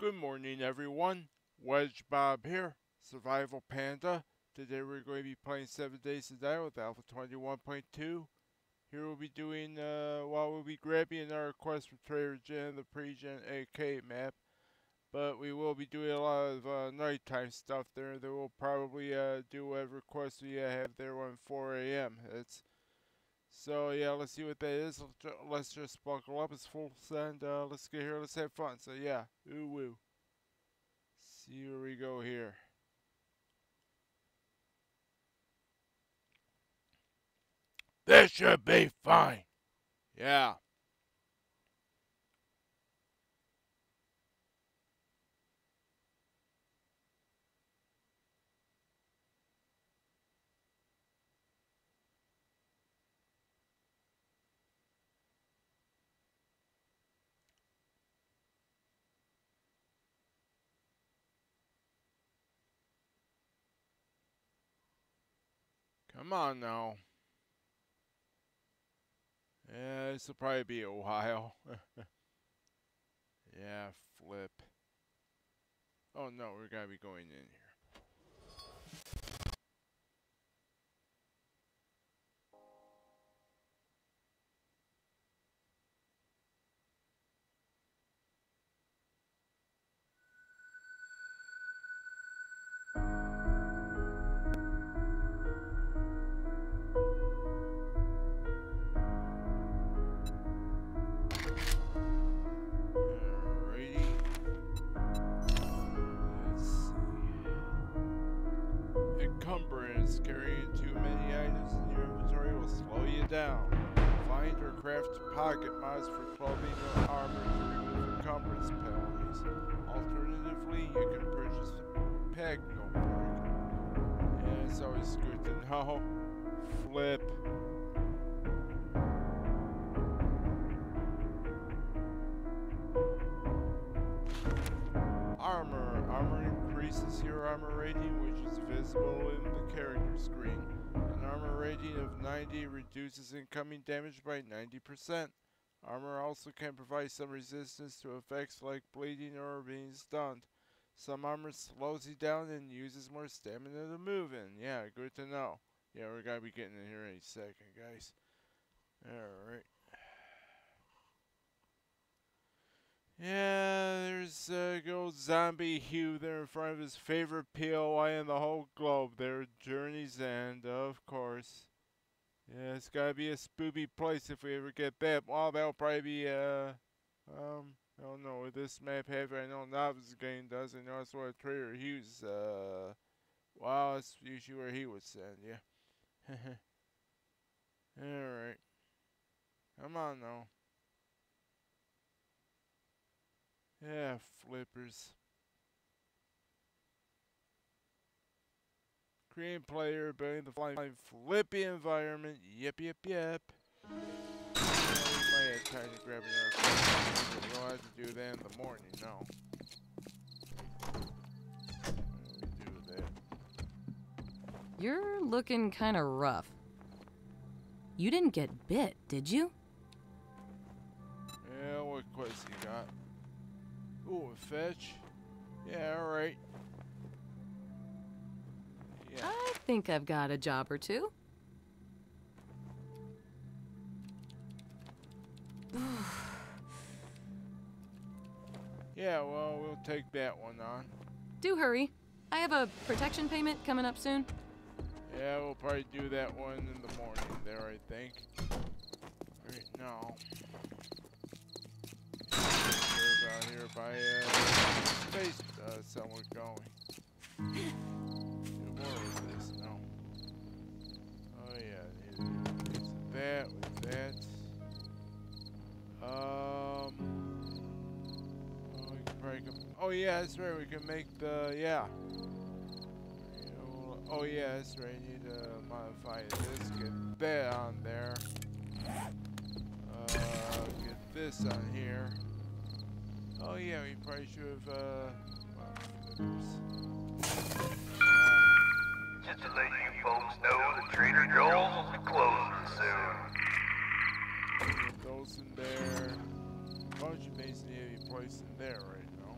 Good morning, everyone. Wedge Bob here, Survival Panda. Today we're going to be playing 7 Days to Die with Alpha 21.2. Here we'll be doing, uh, well, we'll be grabbing our quest from Trader Jen, the pre-gen 8K map. But we will be doing a lot of uh, nighttime stuff there. They will probably uh, do whatever quest we have there on 4 a.m. It's so yeah, let's see what that is. Let's just buckle up. It's full send. Uh, let's get here. Let's have fun. So yeah, ooh woo. See where we go here. This should be fine. Yeah. Come on now. Yeah, this will probably be a while. yeah, flip. Oh no, we're gonna be going in here. Armor rating, which is visible in the character screen. An armor rating of 90 reduces incoming damage by 90%. Armor also can provide some resistance to effects like bleeding or being stunned. Some armor slows you down and uses more stamina to move in. Yeah, good to know. Yeah, we're gonna be getting in here any second, guys. Alright. Yeah, there's good old zombie Hugh there in front of his favorite POI in the whole globe there, Journey's End, of course. Yeah, it's gotta be a spooky place if we ever get that. Well, that'll probably be, uh, um, I don't know what this map have. I know Novice Game does. Know that's what Trader Hugh's, uh, wow, that's usually where he would send, yeah. Alright. Come on, though. Yeah, flippers. Creating player, building the flying flippy environment. Yep, yep, yep. Might have to grab another don't have to do that in the morning, no. You're looking kind of rough. You didn't get bit, did you? Ooh, fetch. Yeah, alright. Yeah. I think I've got a job or two. yeah, well, we'll take that one on. Do hurry. I have a protection payment coming up soon. Yeah, we'll probably do that one in the morning there, I think. Right now out here by uh, space uh, somewhere going. More of this, no. Oh yeah, that with that. Um. Oh, probably come, oh yeah, that's right. We can make the yeah. Oh yeah, that's right. I need to modify this. Get that on there. Uh, get this on here. Oh yeah, we probably should have, uh... Well, Just to let you folks know, the Trader Joel's will be closing soon. Golson Bear... Why would you base any of your place in there right now?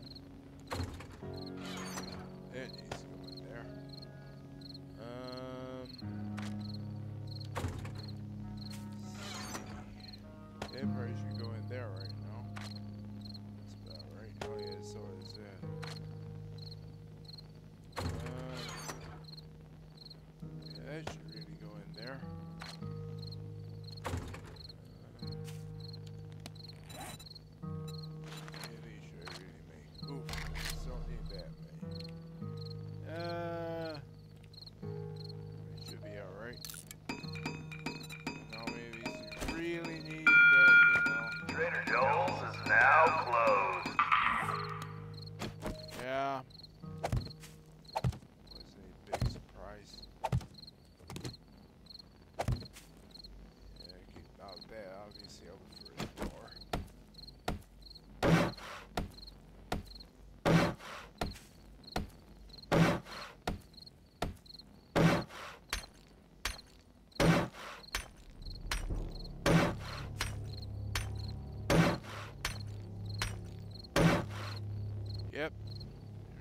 There it is. there, obviously I'll go the door. Yep,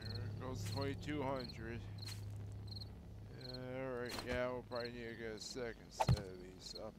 there goes 2200. Alright, yeah, we'll probably need to get a second set of these up.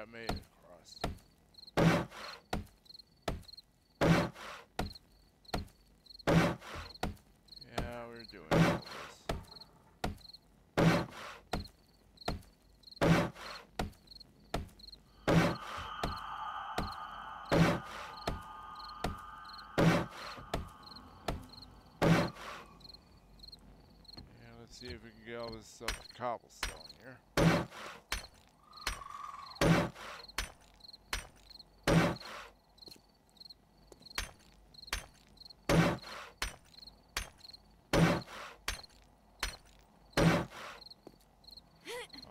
I made it. Yeah, we're doing this. Yeah, let's see if we can get all this stuff to cobblestone here.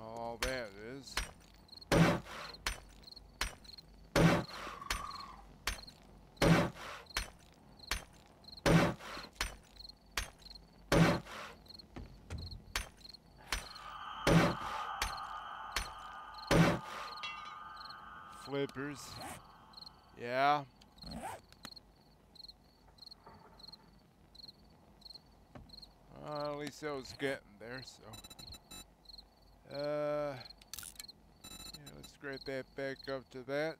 All that is. Flippers. Yeah. Uh, at least I was getting there, so. Uh, yeah, let's grade that back up to that.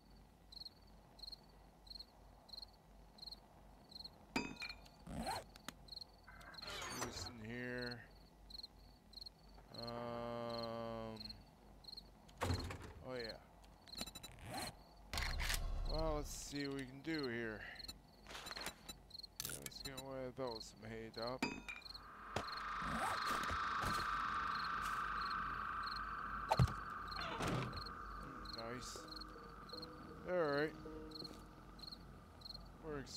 Listen here. Um. Oh yeah. Well, let's see what we can do here. Yeah, let's get one of those made up. Nice. Alright.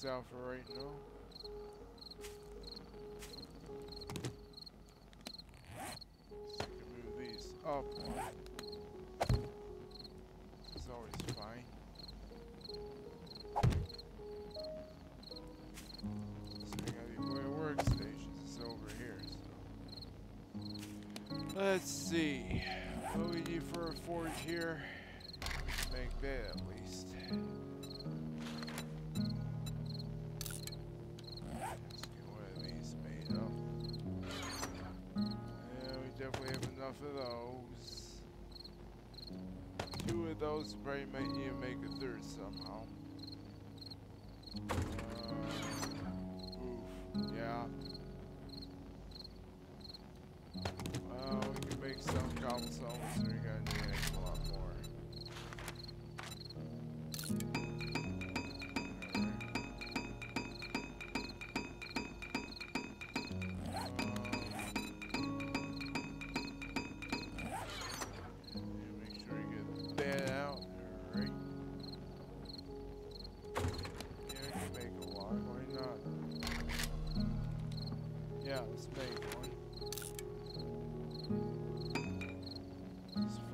Out for right now. So can move these up. Is always fine. So we got little workstations it's over here. So. Let's see. What we need for a forge here? Make that at least. Of those. Two of those probably need to make a third somehow.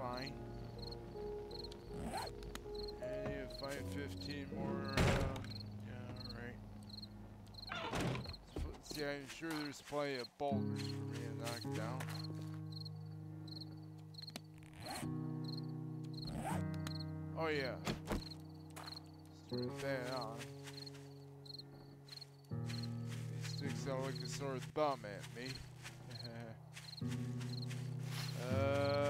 Fine. And you find 15 more. Um, yeah, alright. See, I'm sure there's plenty of boulders for me to knock down. Oh yeah. Turn that on. He sticks out like a sore thumb at me. uh,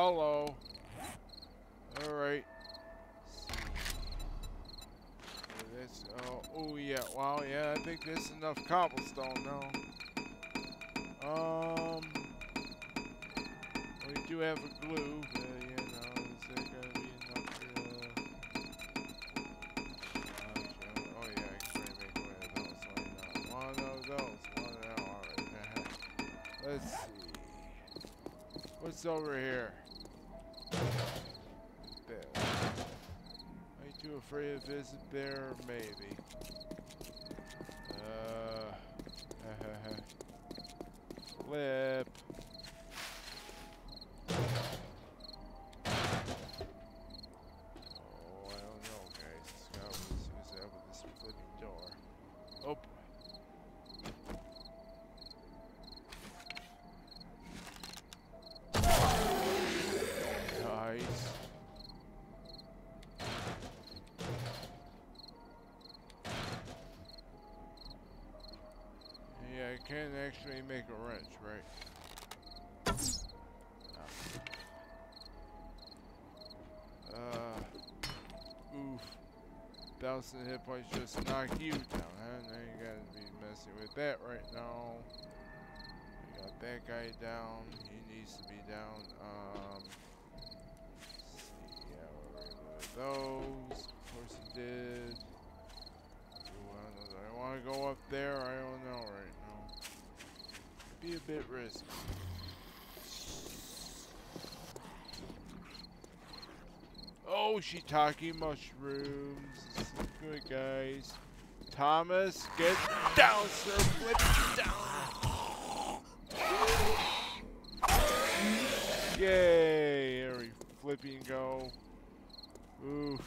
hello. Alright. This, oh, oh yeah, wow, yeah, I think there's enough cobblestone now. Um, we do have a glue, but you know, is there gonna be enough for, uh, oh yeah, to one of those, why not? One of those, one of them, alright. Let's see. What's over here? Too afraid to visit there? Maybe. Uh, flip. Thousand hit points just knock you down, huh? Now you gotta be messing with that right now. We got that guy down. He needs to be down. Um, see. Yeah, we're of those. Of course he did. Do I want to go up there? I don't know right now. Be a bit risky. Oh, shiitake mushrooms. Good, guys. Thomas, get down, sir. Flip down. Yay! There we flipping go. Oof.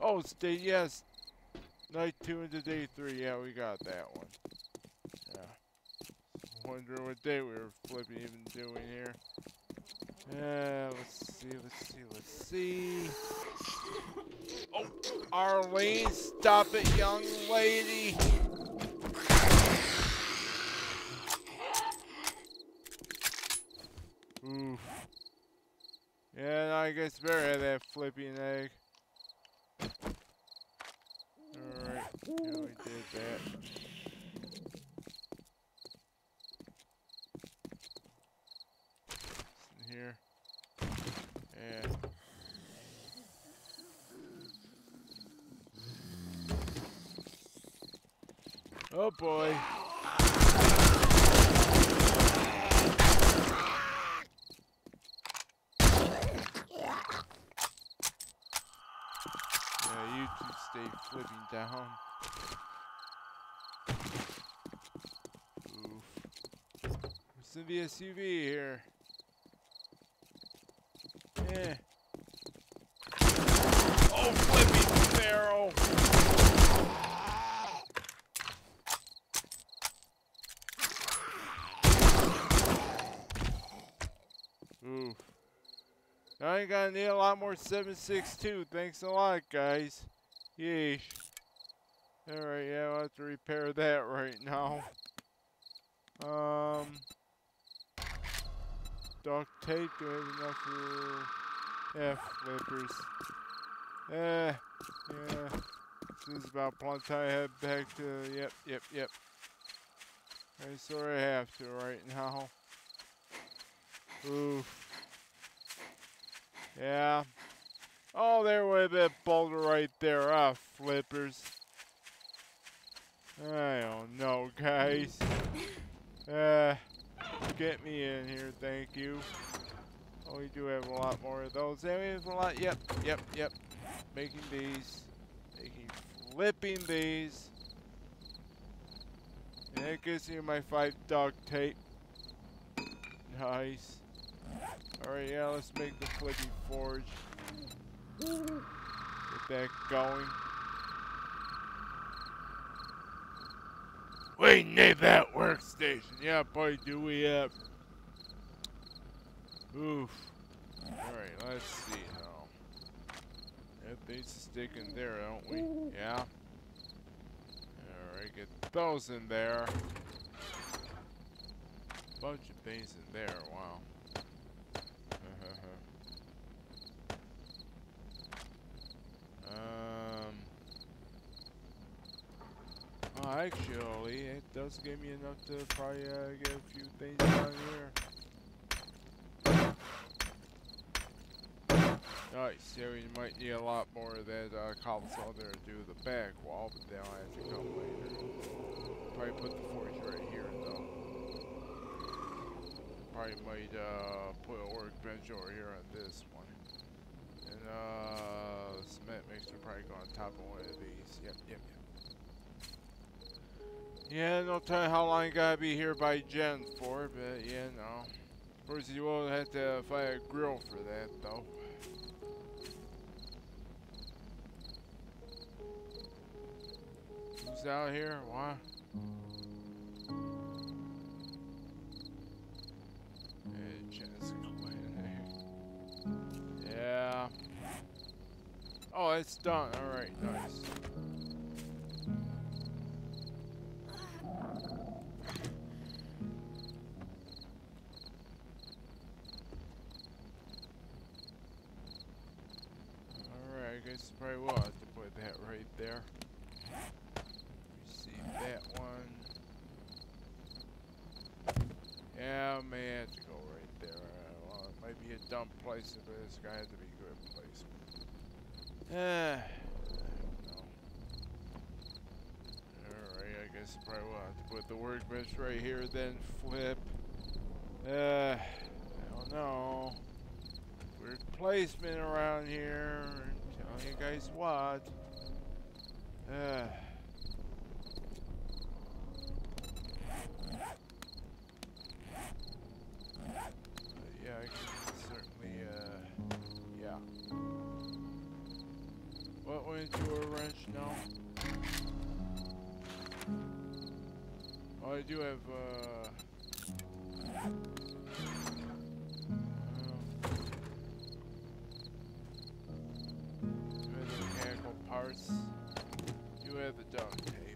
Oh, stay yes. Night two into day three. Yeah, we got that one. Yeah. Wondering what day we were flipping even doing here. Yeah, let's see, let's see, let's see. Oh, Arlene, stop it, young lady. Oof. Yeah, no, I guess better have that flipping egg. Alright, yeah, we did that. It's in here. Yeah. Oh boy. Yeah, you two stay flipping down. Oof. What's in the SUV here? Yeah. Oh, flipping barrel! Oof. I gotta need a lot more 762. Thanks a lot, guys. Yeesh. Alright, yeah, I'll have to repair that right now. Um. Duct tape, do I have enough for. Yeah, flippers. Eh, yeah. This is about plenty. I head back to. Yep, yep, yep. I sort of have to right now. Oof. Yeah. Oh, there with that boulder right there. Ah, flippers. I don't know, guys. Uh, get me in here, thank you. Oh, we do have a lot more of those. And we have a lot. Yep, yep, yep. Making these. Making flipping these. And it gives me my five duct tape. Nice. Alright, yeah, let's make the flippy forge. Get that going. We need that workstation. Yeah, boy, do we have... Oof. Alright, let's see now. That needs to stick there, don't we? Yeah. Alright, get those in there. Bunch of things in there, wow. um. Oh, actually, it does give me enough to probably uh, get a few things down here. Nice, yeah, we might need a lot more of that uh, cobblestone there to do the back wall, but they'll have to come later. Probably put the forge right here, though. Probably might uh, put a workbench over here on this one. And uh, cement mixer probably go on top of one of these. Yep, yep, yep. Yeah, no telling how long I gotta be here by Jen for, but yeah, no. Of course, you will have to find a grill for that, though. Who's out here? Complaining. Yeah. Oh, it's done. Alright, nice. Place, but it's gonna be a good place. Uh, Alright, I guess I probably will have to put the workbench right here, then flip. Uh, I don't know. Weird placement around here. Telling you guys what. Uh. Into a wrench now? Oh, I do have, uh... um, do have the mechanical parts. Do have the duct tape.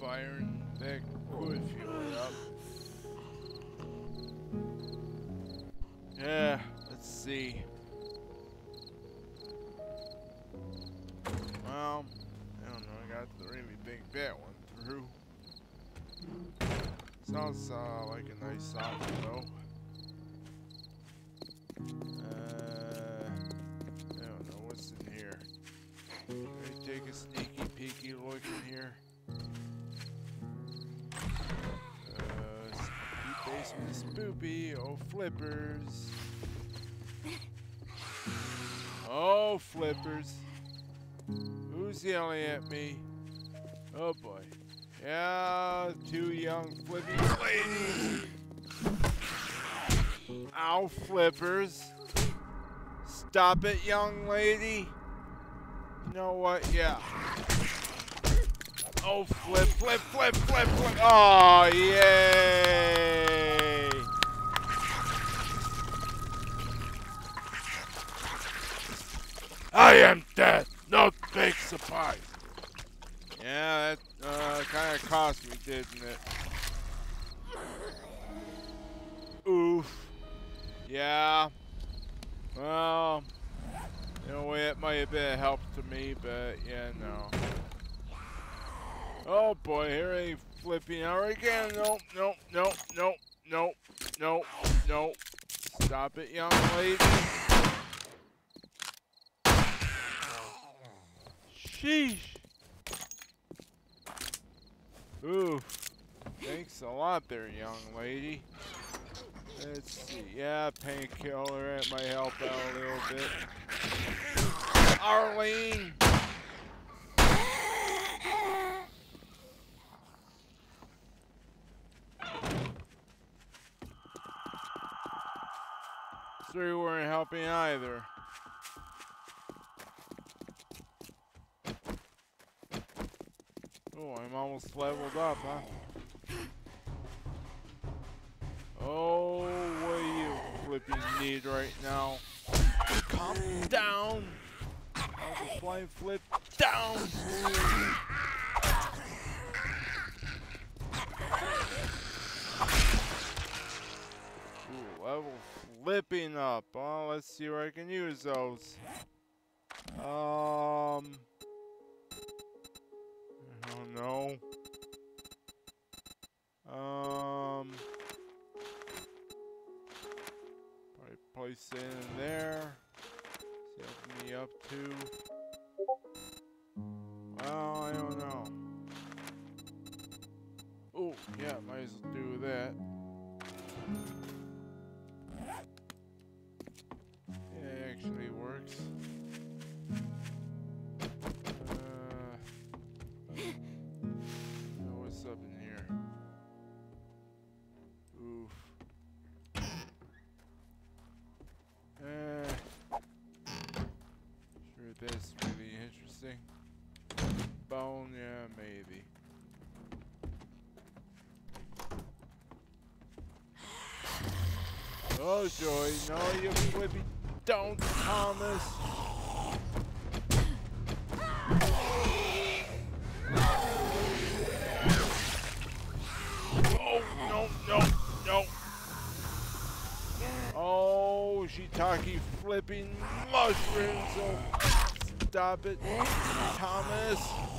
Have iron flippers. Oh, flippers. Who's yelling at me? Oh boy. Yeah, two young flippy ladies. Ow, flippers. Stop it, young lady. You know what? Yeah. Oh, flip, flip, flip, flip, flip. Oh, yay. I am dead. No big surprise. Yeah, that uh, kind of cost me, didn't it? Oof. Yeah. Well, in a way, it might have been a help to me, but yeah, no. Oh boy, here he flipping out again. Nope, nope, nope, nope, nope, nope, nope. Stop it, young lady. Sheesh. Oof. Thanks a lot there, young lady. Let's see. Yeah, painkiller. It might help out a little bit. Arlene! Three weren't helping either. Oh, I'm almost leveled up, huh? Oh, what do you flipping need right now? Calm down. Alpha flying flip down. Ooh, level flipping up. Oh, let's see where I can use those. Um. No. Um. Probably place it in there. Set me up to. Well, I don't know. Oh, yeah, might as well do that. Yeah, it actually works. Oh, Joy, no, you flippy don't, Thomas. Oh, no, no, no. Oh, shiitake flipping mushrooms. Oh, stop it, Thomas.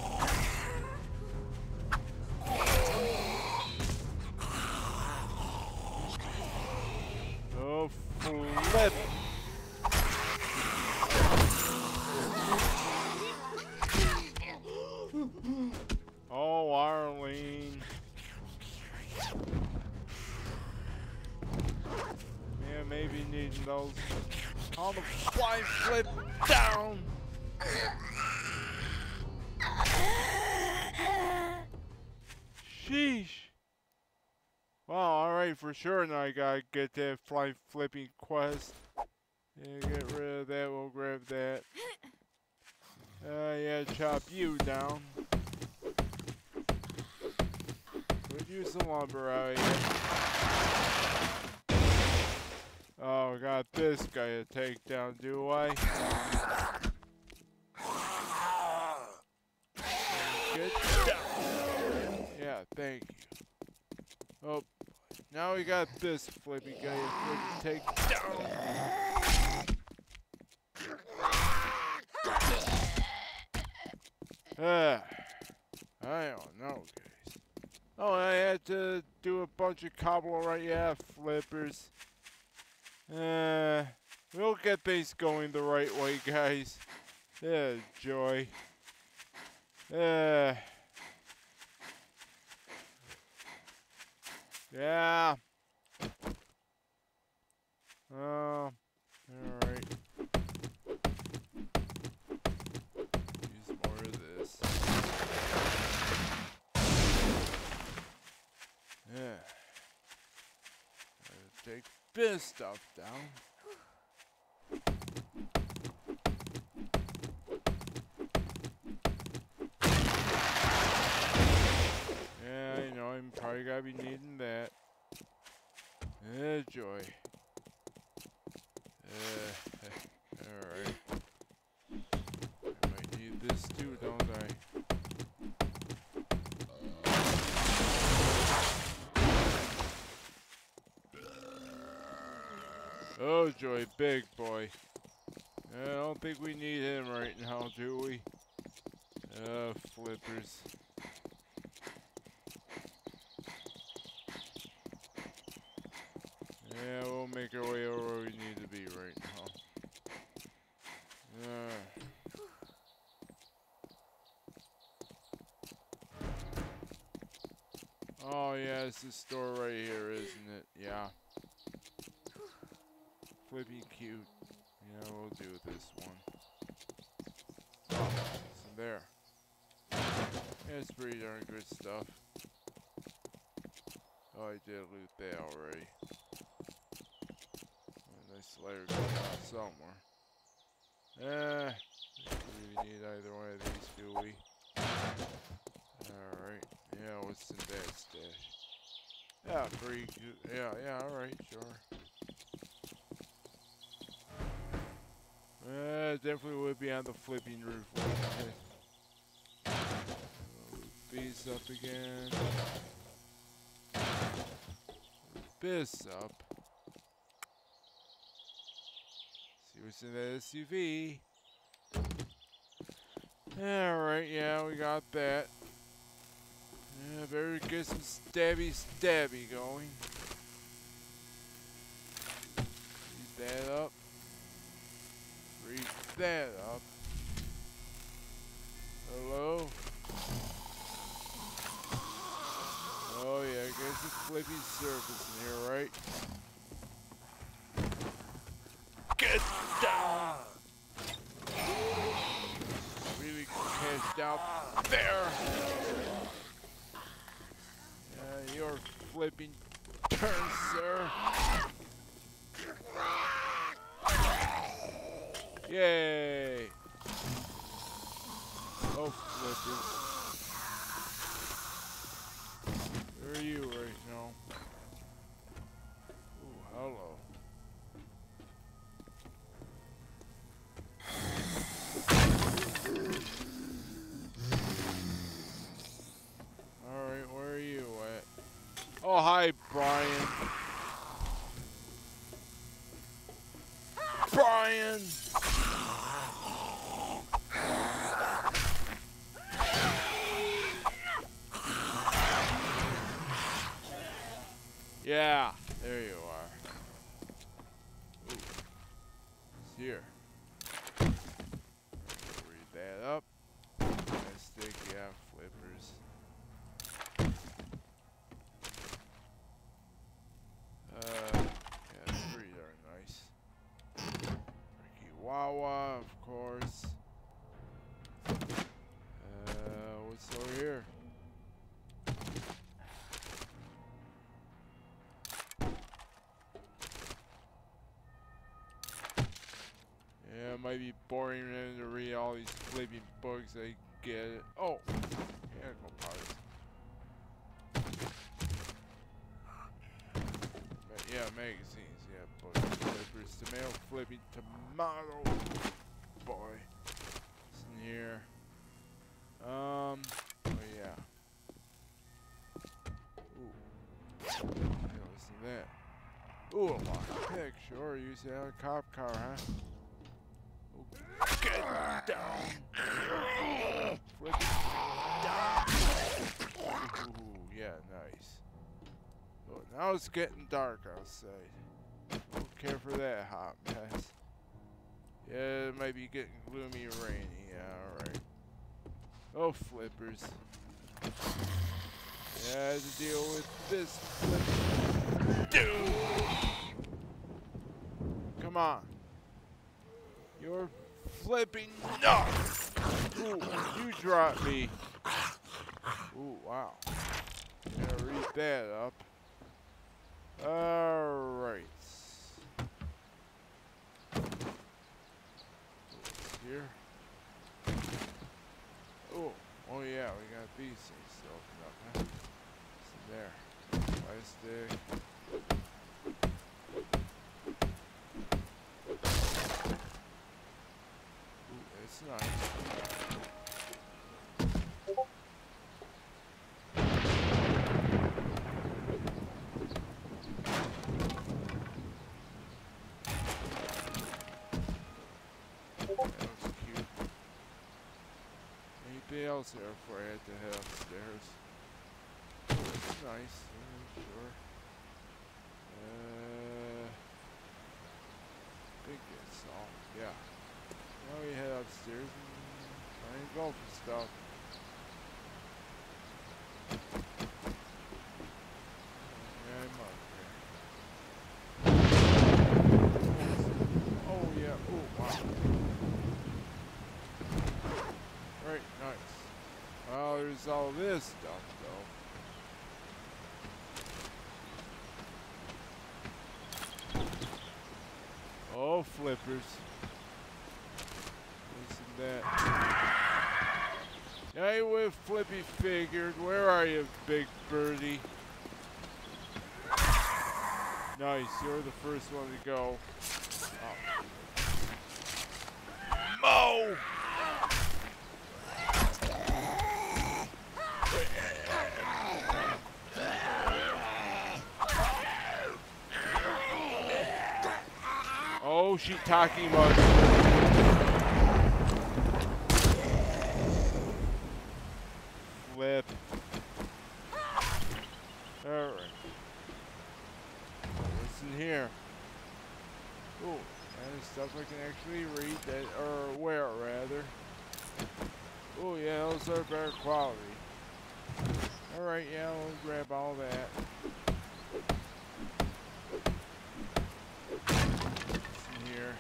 Oh, Arlene. Yeah, maybe needing those. All the fly flip down. Sheesh. Well, alright, for sure now I gotta get that fly flipping quest. Yeah, get rid of that, we'll grab that. Uh, yeah, chop you down. Could use some lumber out here. Oh, got this guy to take down, do I? Down. Yeah, thank you. Oh, now we got this flippy guy to take down. Ah, I don't know, guys. Oh, I had to do a bunch of cobble right, yeah, flippers. Uh, we'll get things going the right way, guys. Yeah, joy. Uh, yeah. Oh, alright. Use more of this. Yeah. Gotta take this stuff down. Yeah, I know, I'm probably gonna be needing that. Yeah, joy. Uh, alright. I might need this too, don't I? Oh, Joy, big boy. I don't think we need him right now, do we? Uh, flippers. Yeah, we'll make our way over where we need to be right now. Uh. Oh yeah, it's the store right here, isn't it? Yeah. Flippy cute. Yeah, we'll do this one. So there. It's pretty darn good stuff. Oh, I did loot that already. Going on somewhere. Eh, we need either one of these, do we? Alright, yeah, what's in that stash? Yeah, pretty good. Yeah, yeah, alright, sure. Uh, definitely would be on the flipping roof. Beast up again. This up. See what's in that SUV. Alright, yeah, we got that. Yeah, better get some stabby stabby going. Read that up. Read that up. Hello? Oh yeah, I guess it's flippy surface in here, right? Get down! Really cashed out there! You're flipping turn, sir. Yay! Oh, flipping. Where are you right now? Ooh, hello. Alright, where are you at? Oh, hi, Brian. Brian! Yeah, might be boring for to read all these flipping books. I get it. Oh, yeah, go parts. Yeah, magazines. Yeah, books, flippers, tomato flipping tomato. Boy, it's in. Um, oh yeah. Ooh, yeah, listen to that. Ooh, a lockpick. Sure, use that on a cop car, huh? Get down. Yeah, nice. Oh, now it's getting dark outside. Don't care for that hot mess. Yeah, it might be getting gloomy rainy. Yeah, alright. Oh, flippers. Yeah, to deal with this flip. Dude! Come on. You're flipping nuts! Ooh, you dropped me. Ooh, wow. Yeah, read that up. Alright. Here? Oh, oh yeah, we got these things to open up, huh? So there. Plastic. Nice. Anything else here before I had to head upstairs? Oh, it's nice. Yeah, sure. Uh, I think that's all. Yeah. Now we head upstairs and try and go for stuff. There's all this stuff though. Oh, flippers. This and that. With Flippy figured. Where are you, big birdie? Nice, you're the first one to go. Oh. Mo! Oh, shiitake mushroom. Flip. Alright. What's in here? Oh, and stuff I can actually read that, or wear rather. Oh yeah, those are better quality. Alright, yeah, we'll grab all that. What's in here?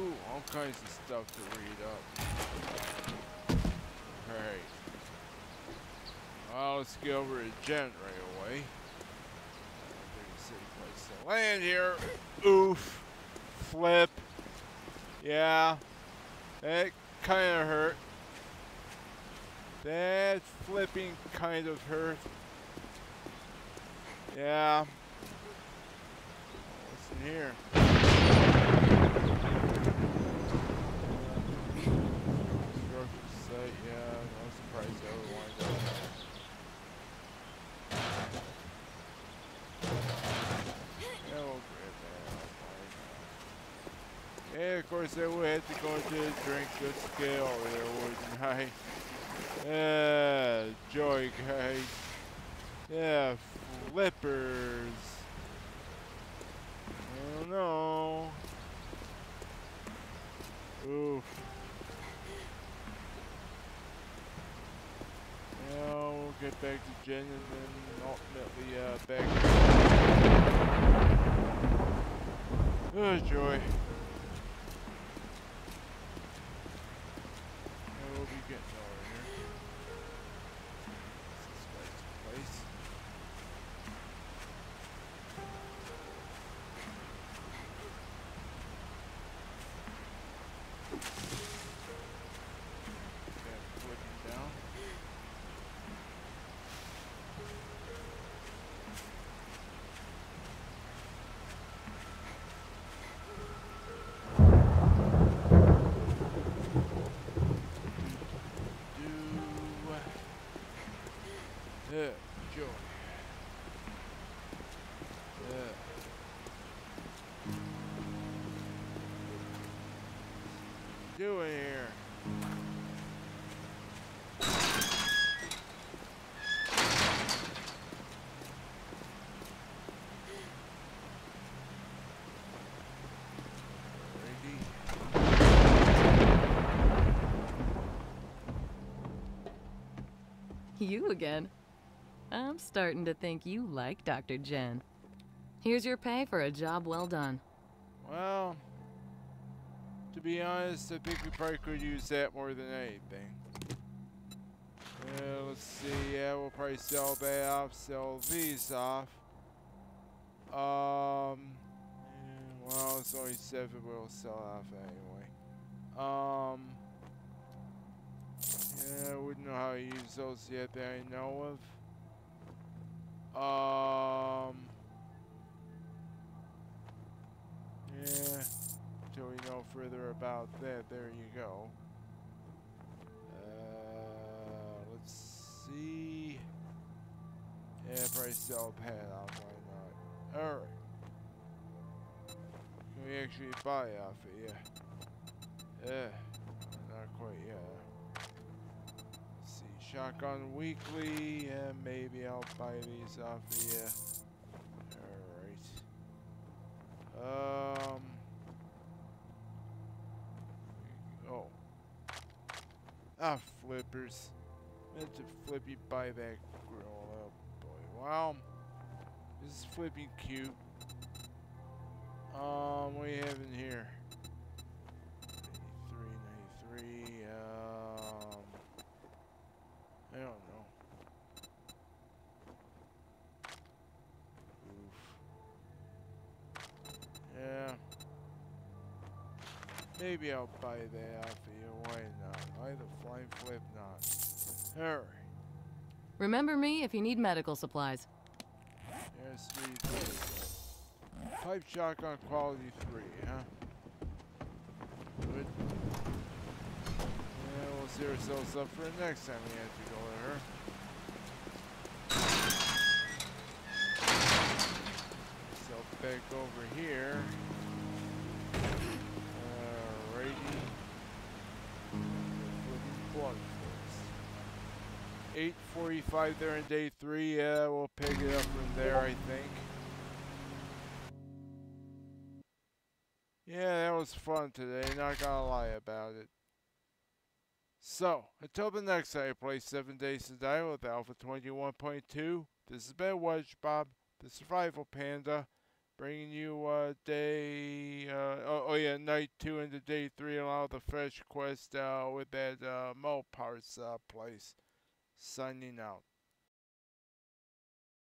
Ooh, all kinds of stuff to read up. Alright. Well, let's get over to Jen right away. Safe place to land here. Oof. Flip. Yeah. That kind of hurt. That flipping kind of hurt. Yeah. What's in here? Construction site, yeah, no surprise I would want to go there. Yeah, we'll grab that. Why not? Yeah, of course I would have to go into the drink good scale there, wouldn't I? Yeah, joy guys. Yeah, flippers. Oh no. Oof. Yeah, we'll get back to Jen and then ultimately uh, back. Oh joy. Doing here. You again. I'm starting to think you like Dr. Jen. Here's your pay for a job well done. Be honest, I think we probably could use that more than anything. Let's see. Yeah, we'll probably sell that off, sell these off. Um, well, it's only seven. We'll sell off anyway. Um, yeah, I wouldn't know how to use those yet that I know of. Um. Yeah, until we know further about that, there you go. Uh, let's see. Yeah, probably sell a pad off, why not? Alright. Can we actually buy off it? Yeah. Yeah, not quite yet. Let's see, Shotgun Weekly, yeah, maybe I'll buy these off of you. Alright. Um. Oh. Ah, flippers. Meant to flippy buyback grill. Oh boy. Wow. This is flipping cute. Um, what do you have in here? 93, 93, um. I don't know. Oof. Yeah. Maybe I'll buy that off of you. Why not? Why the flying flip not? Hurry. Remember me if you need medical supplies. There's three things. Pipe shotgun quality three, huh? Good. Yeah, we'll see ourselves up for the next time we have to go there. So back over here. Alrighty. Flipping plug first. 845 there in day three. Yeah, we'll pick it up from there, I think. Yeah, that was fun today, not gonna lie about it. So, until the next time I play 7 Days to Die with Alpha 21.2, this has been WedgeBob, the Survival Panda, bringing you uh, day, uh, oh, oh yeah, night 2 into day 3 along with the fetch quest uh, with that uh, Mo Parts uh, place. Signing out.